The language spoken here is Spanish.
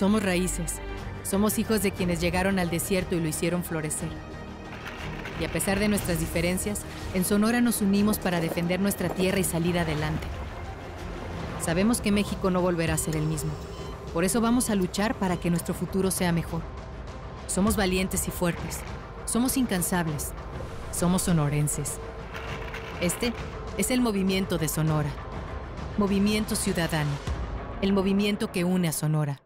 Somos raíces. Somos hijos de quienes llegaron al desierto y lo hicieron florecer. Y a pesar de nuestras diferencias, en Sonora nos unimos para defender nuestra tierra y salir adelante. Sabemos que México no volverá a ser el mismo. Por eso vamos a luchar para que nuestro futuro sea mejor. Somos valientes y fuertes. Somos incansables. Somos sonorenses. Este es el movimiento de Sonora. Movimiento Ciudadano. El movimiento que une a Sonora.